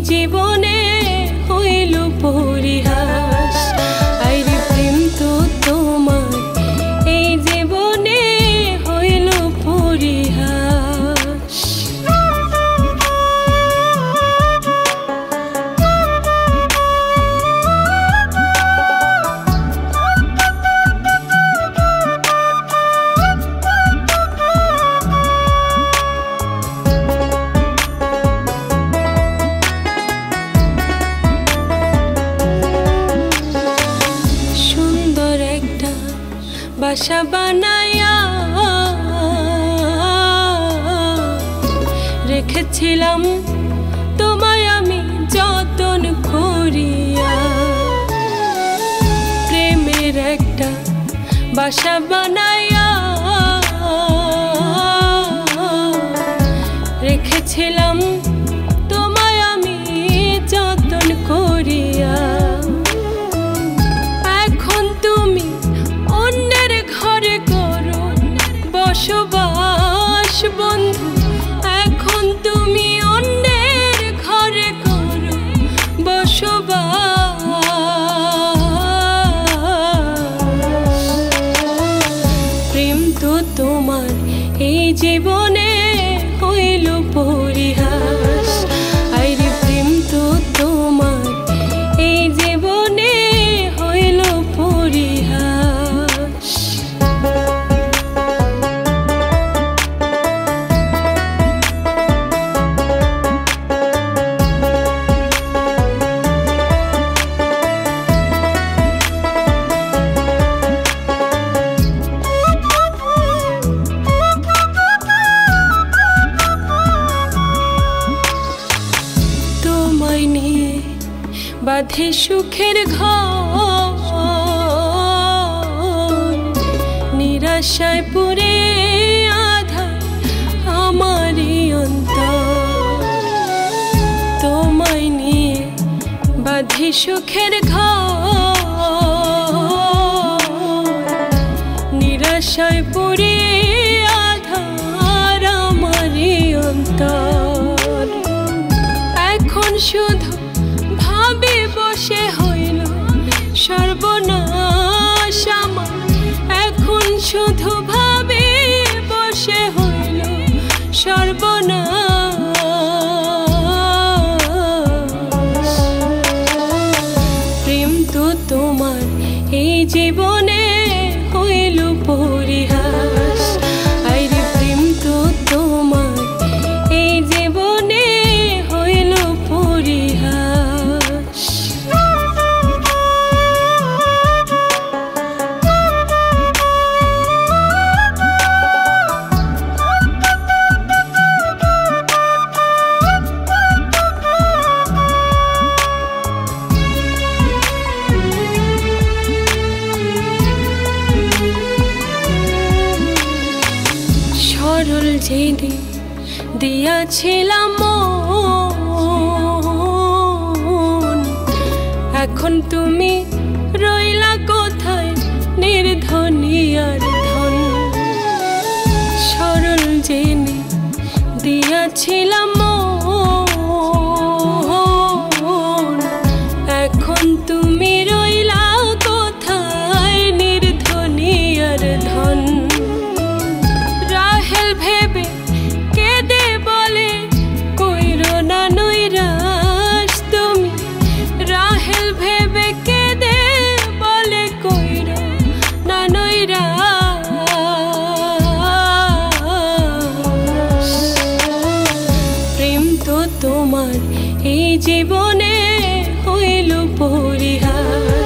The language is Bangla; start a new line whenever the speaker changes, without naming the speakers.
জীবনে হইল পরিহার। বাসা বানায়া রেখেছিলাম। তোমায় আমি যতন করিয়া। প্রেমের একটা বাসা বানাই যে বাধে সুখের ঘর। নিরাশায় পুরে আধা আমারই অন্ত তোমায় নিয়ে বাধে সুখের ঘর। নিরাশায় পুরে জীবন জেনে দিয়াছিলাম এখন তুমি রইলা কোথায়? নির্ধনী আর ধন। সরল জেনে দিয়াছিলাম জীবনে হইল পরিহার।